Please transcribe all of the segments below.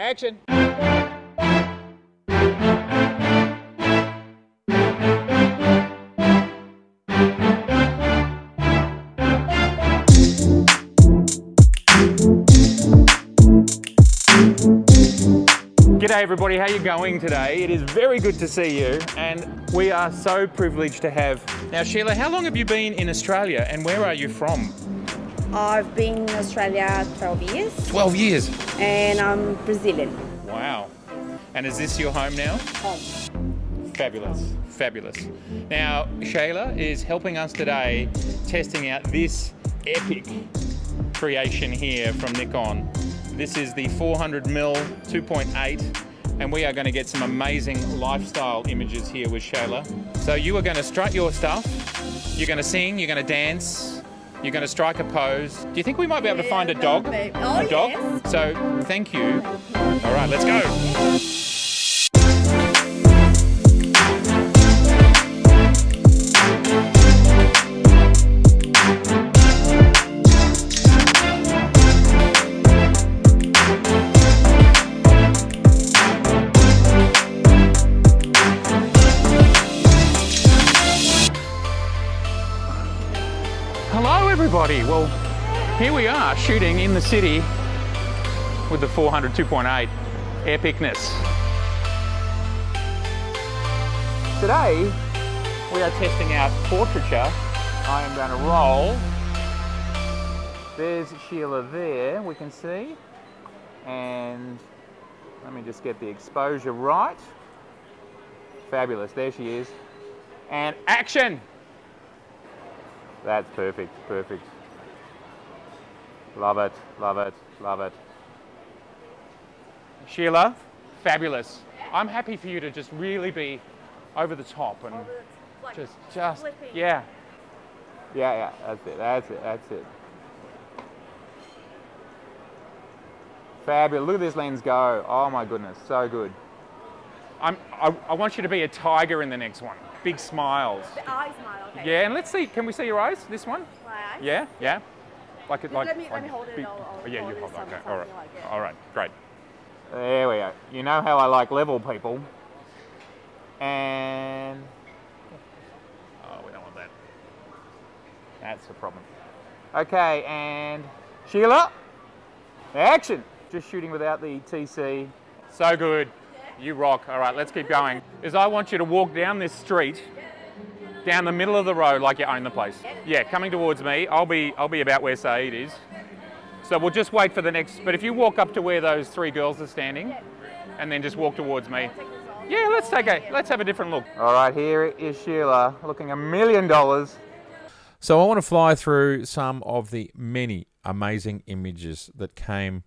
Action. G'day everybody, how you going today? It is very good to see you and we are so privileged to have... Now Sheila, how long have you been in Australia and where are you from? I've been in Australia 12 years 12 years. and I'm Brazilian. Wow. And is this your home now? Home. Fabulous, fabulous. Now, Shayla is helping us today testing out this epic creation here from Nikon. This is the 400mm 2.8 and we are going to get some amazing lifestyle images here with Shayla. So you are going to strut your stuff, you're going to sing, you're going to dance, you're going to strike a pose. Do you think we might be able to find a dog? Oh, a dog? yes. So thank you. All right, let's go. Everybody. Well, here we are shooting in the city with the 400 2.8 epicness. Today, we are testing out portraiture. I am going to roll. There's Sheila there, we can see. And let me just get the exposure right. Fabulous, there she is. And action! That's perfect, perfect. Love it, love it, love it. Sheila, fabulous. I'm happy for you to just really be over the top and just, just, yeah. Yeah, yeah, that's it, that's it, that's it. Fabulous. Look at this lens go. Oh my goodness, so good. I'm, I, I want you to be a tiger in the next one. Big smiles. The eye smile, okay. Yeah, and let's see. Can we see your eyes? This one? My eyes? Yeah, yeah. Like it, like. let me- let me hold it, big- I'll- I'll oh, yeah, hold you it hold. some- Okay, all right, something like that. all right, great. There we go. You know how I like level people. And oh, we don't want that. That's the problem. Okay, and Sheila, action. Just shooting without the TC. So good. You rock. All right, let's keep going. Is I want you to walk down this street, down the middle of the road like you own the place. Yeah, coming towards me. I'll be I'll be about where Saeed is. So we'll just wait for the next. But if you walk up to where those three girls are standing, and then just walk towards me. Yeah, let's take a let's have a different look. All right, here is Sheila looking a million dollars. So I want to fly through some of the many amazing images that came.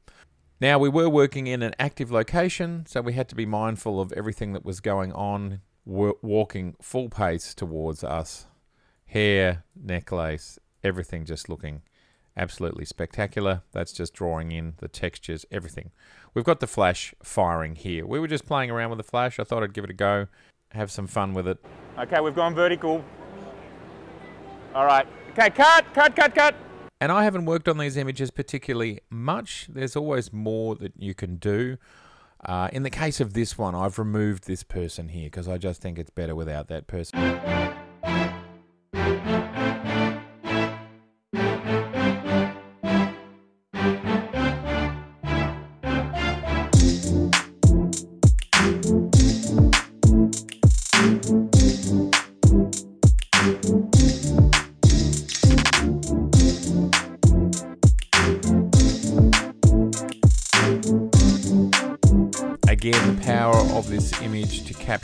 Now we were working in an active location, so we had to be mindful of everything that was going on, wa- walking full pace towards us. Hair, necklace, everything just looking absolutely spectacular. That's just drawing in the textures, everything. We've got the flash firing here. We were just playing around with the flash. I thought I'd give it a go, have some fun with it. Okay, we've gone vertical. All right. Okay, cut, cut, cut, cut. And I haven't worked on these images particularly much. There's always more that you can do. Uh, in the case of this one, I've removed this person here because I just think it's better without that person.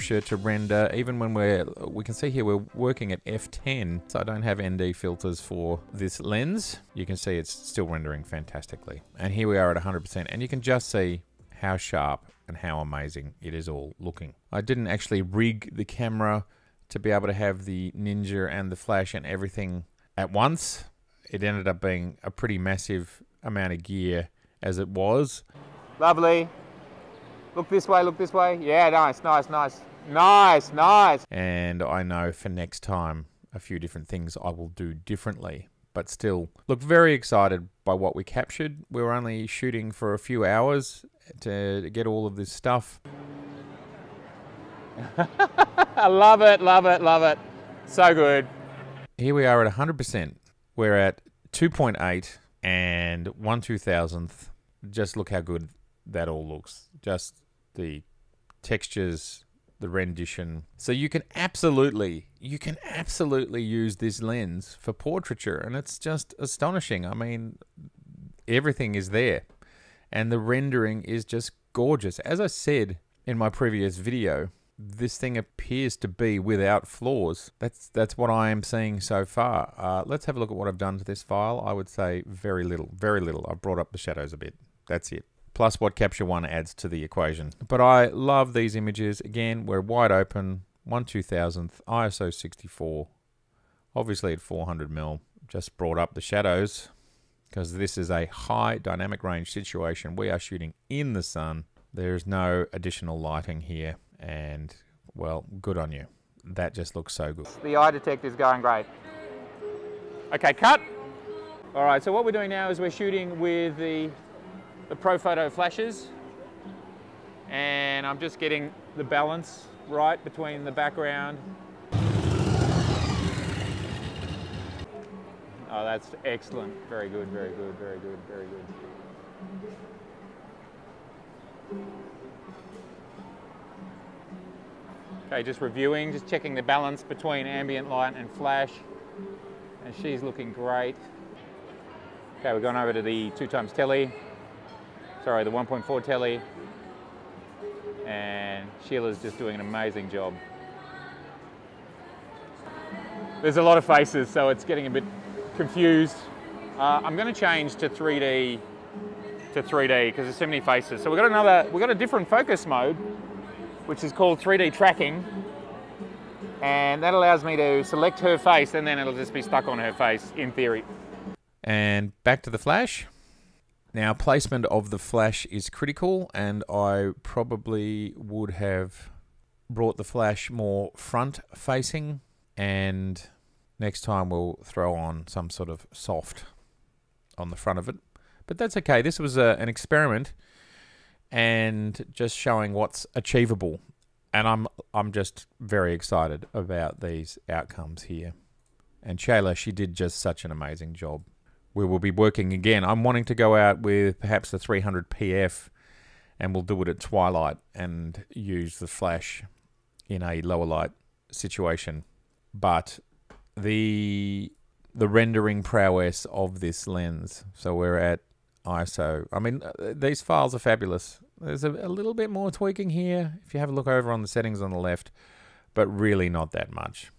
To render, even when we're, we can see here we're working at f10, so I don't have ND filters for this lens. You can see it's still rendering fantastically. And here we are at 100%, and you can just see how sharp and how amazing it is all looking. I didn't actually rig the camera to be able to have the Ninja and the flash and everything at once. It ended up being a pretty massive amount of gear as it was. Lovely. Look this way, look this way. Yeah, nice, nice, nice. Nice, nice. and I know for next time a few different things I will do differently. But still, look very excited by what we captured. We were only shooting for a few hours to get all of this stuff. I love it, love it, love it. So good. Here we are at 100%. We're at 2.8 and 1 2000th. Just look how good that all looks. Just the textures, the rendition. So you can absolutely, you can absolutely use this lens for portraiture, and it's just astonishing. I mean, everything is there, and the rendering is just gorgeous. As I said in my previous video, this thing appears to be without flaws. That's that's what I am seeing so far. Uh, let's have a look at what I've done to this file. I would say very little, very little. I've brought up the shadows a bit. That's it. Plus what Capture One adds to the equation. But I love these images. Again, we're wide open, 1 2000th, ISO 64, obviously at 400 mil. Just brought up the shadows because this is a high dynamic range situation. We are shooting in the sun. There's no additional lighting here and well, good on you. That just looks so good. The eye detector is going great. Okay, cut. All right, so what we're doing now is we're shooting with the, the Profoto flashes and I'm just getting the balance right between the background. Oh, that's excellent. Very good, very good, very good, very good. Okay, just reviewing, just checking the balance between ambient light and flash. And she's looking great. Okay, we're going over to the two times telly. Sorry, the 1.4 telly. And Sheila's just doing an amazing job. There's a lot of faces, so it's getting a bit confused. Uh, I'm going to change to 3D to 3D because there's so many faces. So we've got another, we've got a different focus mode which is called 3D tracking. And that allows me to select her face and then it'll just be stuck on her face in theory. And back to the flash. Now, placement of the flash is critical, and I probably would have brought the flash more front facing. And next time we'll throw on some sort of soft on the front of it. But that's okay. This was a, an experiment and just showing what's achievable. And I'm I'm just very excited about these outcomes here. And Shayla, she did just such an amazing job. We will be working again. I'm wanting to go out with perhaps the 300 PF and we'll do it at twilight and use the flash in a lower light situation. But the the rendering prowess of this lens. So we're at ISO. I mean, uh, these files are fabulous. There's a, a, little bit more tweaking here if you have a look over on the settings on the left, but really not that much.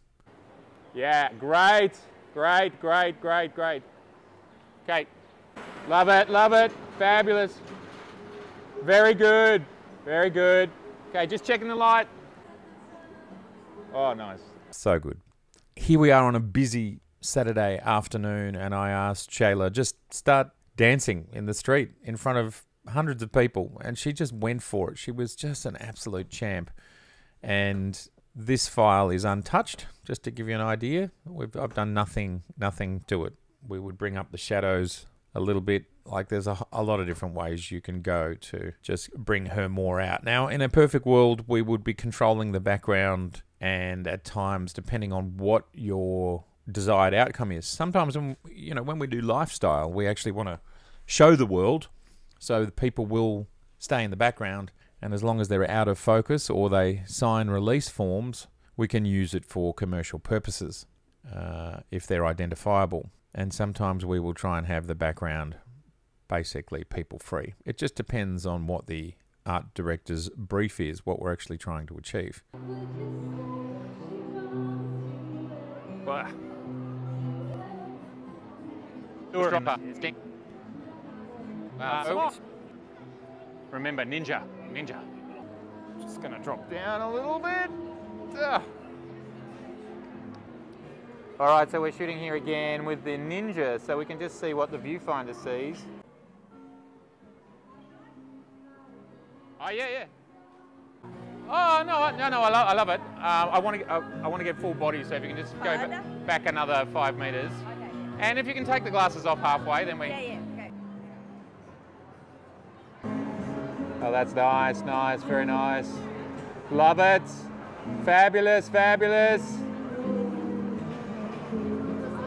Yeah, great, great, great, great, great. Okay, love it, love it, fabulous. Very good, very good. Okay, just checking the light. Oh, nice. So good. Here we are on a busy Saturday afternoon, and I asked Shayla, just start dancing in the street in front of hundreds of people, and she just went for it. She was just an absolute champ. And this file is untouched, just to give you an idea. We've, I've done nothing, nothing to it. We would bring up the shadows a little bit. Like there's a, a lot of different ways you can go to just bring her more out. Now, in a perfect world, we would be controlling the background, and at times, depending on what your desired outcome is. Sometimes, when, you know, when we do lifestyle, we actually want to show the world so the people will stay in the background and as long as they're out of focus or they sign release forms we can use it for commercial purposes uh, if they're identifiable and sometimes we will try and have the background basically people free it just depends on what the art director's brief is what we're actually trying to achieve Wow. Uh, oh. Wow. Remember, ninja, ninja. Just gonna drop down a little bit. Ugh. All right, so we're shooting here again with the Ninja, so we can just see what the viewfinder sees. Oh yeah, yeah. Oh no, no, no! I love, I love it. Uh, I want to, I, I want to get full body. So if you can just go Further? back another five meters, Okay. And if you can take the glasses off halfway, then we. Yeah, yeah, okay. Oh, that's nice, nice, very nice. Love it. Fabulous, fabulous.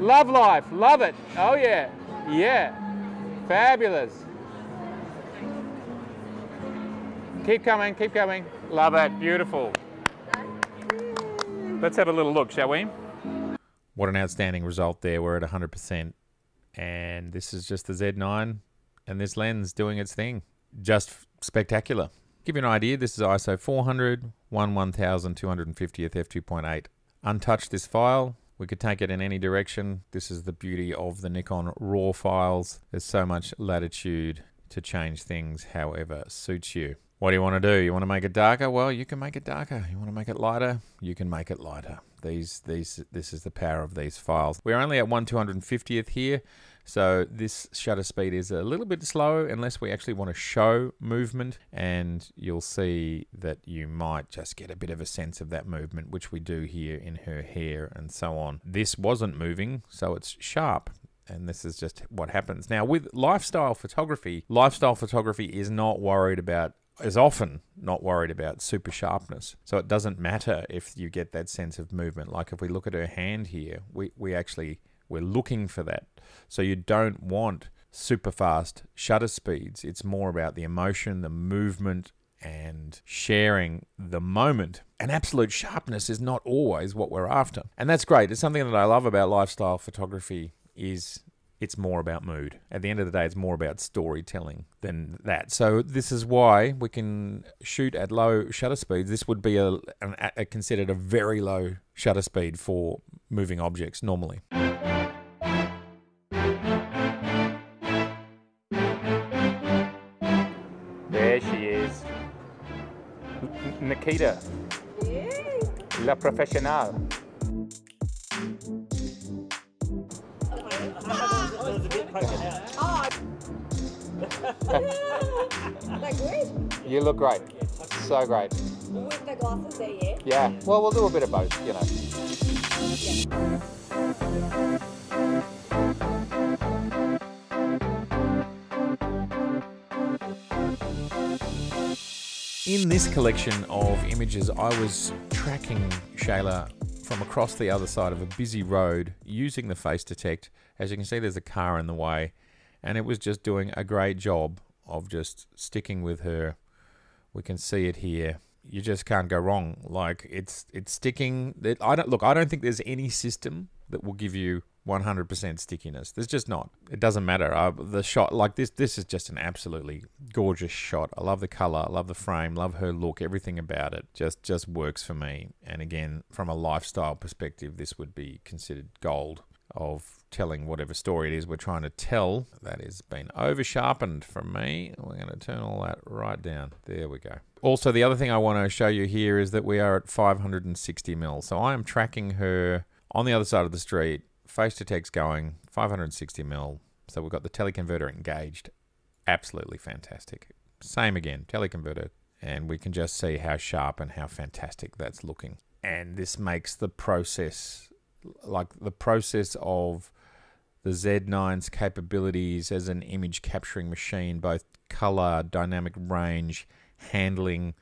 Love life, love it. Oh yeah, yeah. Fabulous. Keep coming, keep coming. Love it, beautiful. Let's have a little look, shall we? What an outstanding result there. We're at 100%. And this is just the Z9 and this lens doing its thing. Just spectacular. Give you an idea, this is ISO 400, 1 1250th f2.8. Untouched this file. We could take it in any direction. This is the beauty of the Nikon RAW files. There's so much latitude to change things however suits you. What do you want to do? You want to make it darker? Well, you can make it darker. You want to make it lighter? You can make it lighter. These, these, this is the power of these files. We're only at 1 250th here, so this shutter speed is a little bit slow unless we actually want to show movement, and you'll see that you might just get a bit of a sense of that movement, which we do here in her hair and so on. This wasn't moving, so it's sharp and this is just what happens. Now, with lifestyle photography, lifestyle photography is not worried about is often not worried about super sharpness. So it doesn't matter if you get that sense of movement. Like if we look at her hand here, we, we actually we're looking for that. So you don't want super fast shutter speeds. It's more about the emotion, the movement, and sharing the moment. And absolute sharpness is not always what we're after. And that's great. It's something that I love about lifestyle photography is it's more about mood. At the end of the day, it's more about storytelling than that. So this is why we can shoot at low shutter speeds. This would be a, an, a considered a very low shutter speed for moving objects normally. There she is. N- Nikita, la professional. Like great. You look great. So great. With the glasses there, yeah? Yeah. Well, we'll do a bit of both, you know. In this collection of images, I was tracking Shayla from across the other side of a busy road using the face detect. As you can see, there's a car in the way, and it was just doing a great job of just sticking with her. We can see it here. You just can't go wrong. Like it's it's sticking. I don't look. I don't think there's any system that will give you 100% stickiness. There's just not. It doesn't matter. Uh, the shot, like this, this is just an absolutely gorgeous shot. I love the color, I love the frame, love her look, everything about it. Just just works for me. And again, from a lifestyle perspective, this would be considered gold of telling whatever story it is we're trying to tell. That has been over sharpened from me. We're going to turn all that right down. There we go. Also, the other thing I want to show you here is that we are at 560 mil. So I am tracking her on the other side of the street. Face detect's going 560 mil. So we've got the teleconverter engaged. Absolutely fantastic. Same again, teleconverter. And we can just see how sharp and how fantastic that's looking. And this makes the process like the process of the Z9's capabilities as an image capturing machine, both color, dynamic range, handling,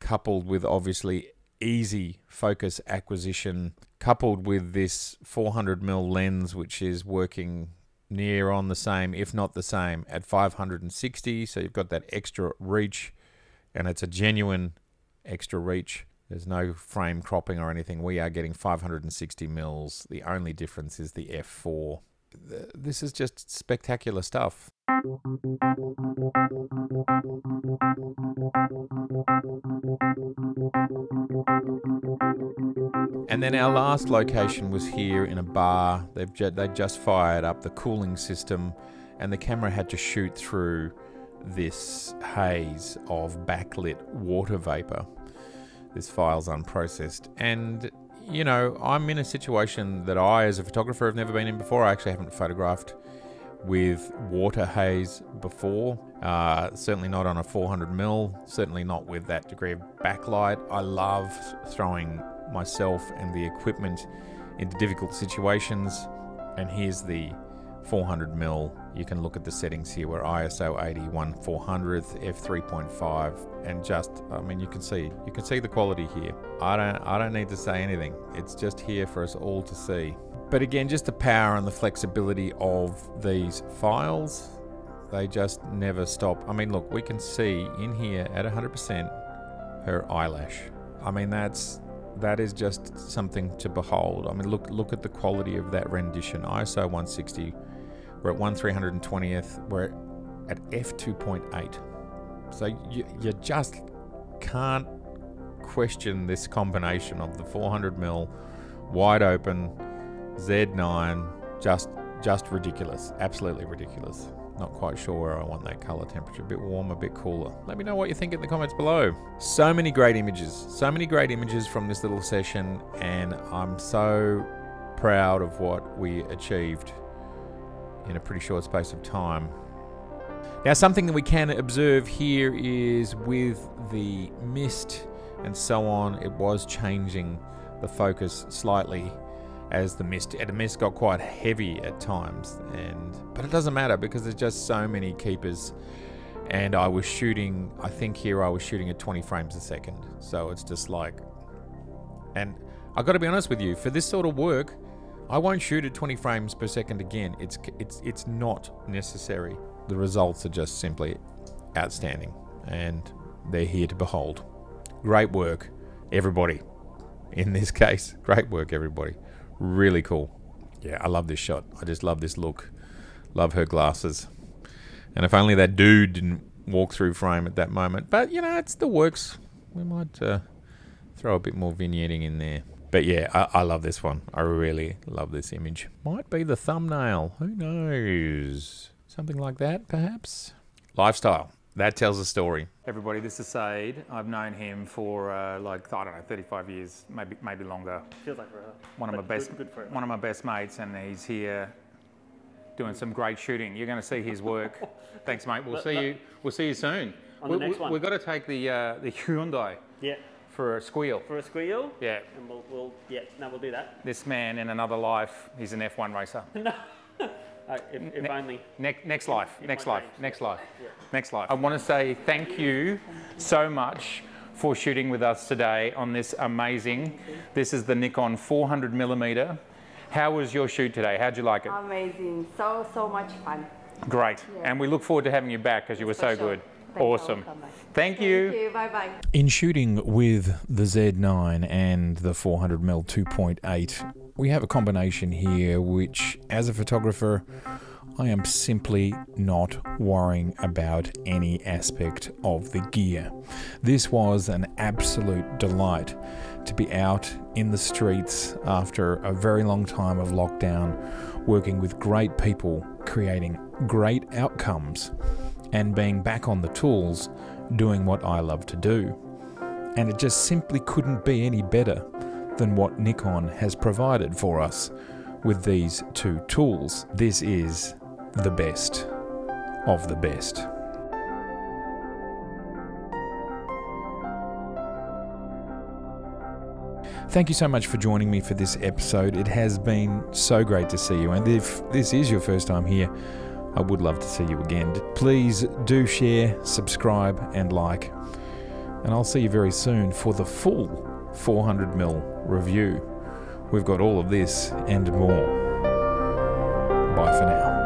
coupled with obviously easy focus acquisition, coupled with this 400 mil lens, which is working near on the same, if not the same, at 560. So you've got that extra reach, and it's a genuine extra reach. There's no frame cropping or anything. We are getting 560 mils. The only difference is the f4. Th- This is just spectacular stuff. And And then our last location was here in a bar. They've ju- they just fired up the cooling system, and the camera had to shoot through this haze of backlit water vapor. This file's unprocessed, and you know I'm in a situation that I, as a photographer, have never been in before. I actually haven't photographed with water haze before. Uh, certainly not on a 400 mil. Certainly not with that degree of backlight. I love throwing myself and the equipment into difficult situations. And here's the 400 mil. You can look at the settings here. We're ISO 81 400th f3.5, and just I mean you can see you can see the quality here. I don't I don't need to say anything. It's just here for us all to see. But again, just the power and the flexibility of these files, they just never stop. I mean, look, we can see in here at 100% her eyelash. I mean, that's that is just something to behold. I mean, look look at the quality of that rendition. ISO 160. We're at 1 320th. We're at f2.8. So you, you just can't question this combination of the 400 mil wide open Z9, just just ridiculous, absolutely ridiculous. Not quite sure where I want that color temperature. A bit warm, a bit cooler. Let me know what you think in the comments below. So many great images, so many great images from this little session, and I'm so proud of what we achieved in a pretty short space of time. Now, something that we can observe here is with the mist and so on, it was changing the focus slightly as the mist the mist got quite heavy at times and but it doesn't matter because there's just so many keepers and I was shooting I think here I was shooting at 20 frames a second so it's just like and I've got to be honest with you for this sort of work I won't shoot at 20 frames per second again it's it's it's not necessary the results are just simply outstanding and they're here to behold great work everybody in this case great work everybody Really cool. Yeah, I love this shot. I just love this look. Love her glasses. And if only that dude didn't walk through frame at that moment. But, you know, it's the works. We might uh, throw a bit more vignetting in there. But yeah, I, I, love this one. I really love this image. Might be the thumbnail. Who knows? Something like that, perhaps? Lifestyle. That tells a story. Everybody, this is Saeed. I've known him for uh, like I don't know, 35 years, maybe maybe longer. Feels like forever. One of my best, good, good one of my best mates, and he's here doing some great shooting. You're going to see his work. Thanks, mate. We'll see you. We'll see you soon. On we, the next one. We've got to take the uh, the Hyundai. Yeah. For a squeal. For a squeal. Yeah. And we'll, we'll yeah. No, we'll do that. This man in another life, he's an F1 racer. no. Uh, if, if ne only. Ne next life, next life, next life, yeah. next life. I want to say thank you so much for shooting with us today on this amazing. This is the Nikon 400 millimeter. How was your shoot today? How'd you like it? Amazing. So, so much fun. Great. Yeah. And we look forward to having you back because you were so sure. good. Thanks, awesome. Thank you. Thank you. Bye bye. In shooting with the Z9 and the 400mm 2.8, we have a combination here which, as a photographer, I am simply not worrying about any aspect of the gear. This was an absolute delight to be out in the streets after a very long time of lockdown, working with great people, creating great outcomes, and being back on the tools, doing what I love to do. And it just simply couldn't be any better than what Nikon has provided for us with these two tools. This is the best of the best. Thank you so much for joining me for this episode. It has been so great to see you. And if this is your first time here, I would love to see you again. Please do share, subscribe, and like. And I'll see you very soon for the full 400ml review. We've got all of this and more. Bye for now.